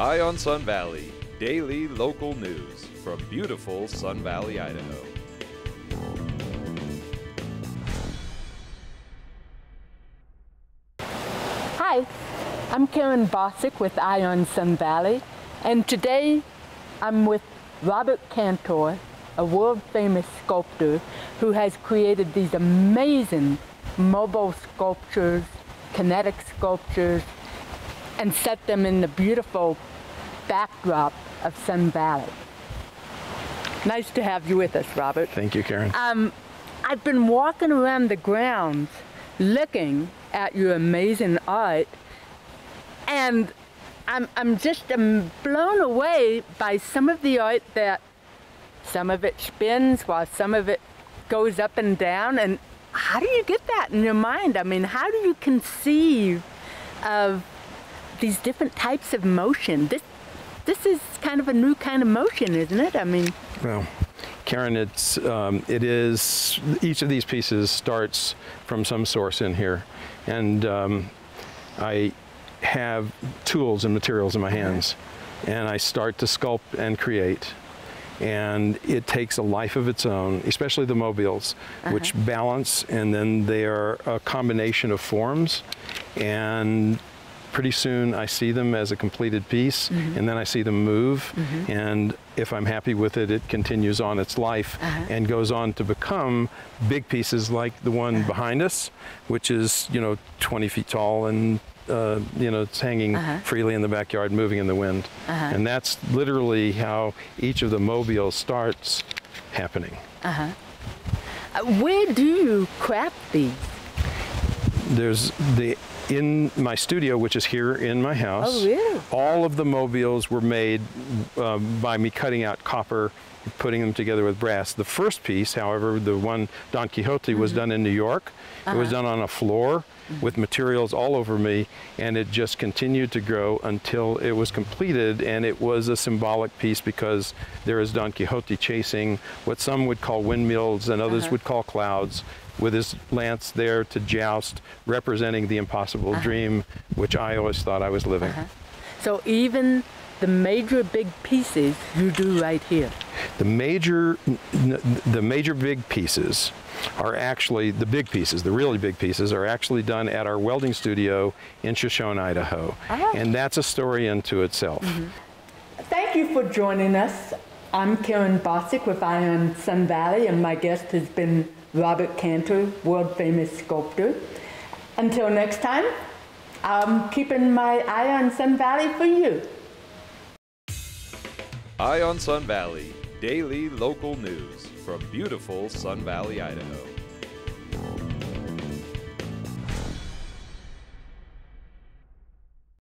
Eye on Sun Valley, daily local news from beautiful Sun Valley, Idaho. Hi, I'm Karen Bossick with Eye on Sun Valley, and today I'm with Robert Kantor, a world famous sculptor who has created these amazing mobile sculptures, kinetic sculptures, and set them in the beautiful backdrop of Sun Valley. Nice to have you with us, Robert. Thank you, Karen. Um, I've been walking around the grounds looking at your amazing art, and I'm, I'm just um, blown away by some of the art that some of it spins while some of it goes up and down. And how do you get that in your mind? I mean, how do you conceive of these different types of motion? This, this is kind of a new kind of motion, isn't it? I mean, well, Karen, it's um, it is each of these pieces starts from some source in here, and um, I have tools and materials in my hands, and I start to sculpt and create. And it takes a life of its own, especially the mobiles, uh-huh. which balance, and then they are a combination of forms. And pretty soon I see them as a completed piece mm-hmm. and then I see them move mm-hmm. and if I'm happy with it it continues on its life uh-huh. and goes on to become big pieces like the one uh-huh. behind us which is you know 20 feet tall and uh, you know, it's hanging uh-huh. freely in the backyard, moving in the wind. Uh-huh. And that's literally how each of the mobiles starts happening. Uh-huh. Uh, where do you craft these? There's the in my studio, which is here in my house. Oh, really? All of the mobiles were made um, by me cutting out copper, putting them together with brass. The first piece, however, the one Don Quixote, mm-hmm. was done in New York. Uh-huh. It was uh-huh. done on a floor mm-hmm. with materials all over me, and it just continued to grow until it was completed. And it was a symbolic piece because there is Don Quixote chasing what some would call windmills and others uh-huh. would call clouds with his lance there to joust, representing the impossible uh-huh. dream, which I always thought I was living. Uh-huh. So even the major big pieces you do right here. The major, the major big pieces are actually the big pieces. The really big pieces are actually done at our welding studio in Shoshone, Idaho, uh-huh. and that's a story unto itself. Mm-hmm. Thank you for joining us. I'm Karen Bossick with Eye on Sun Valley, and my guest has been Robert Kantor, world famous sculptor. Until next time, I'm keeping my eye on Sun Valley for you. Eye on Sun Valley, daily local news from beautiful Sun Valley, Idaho.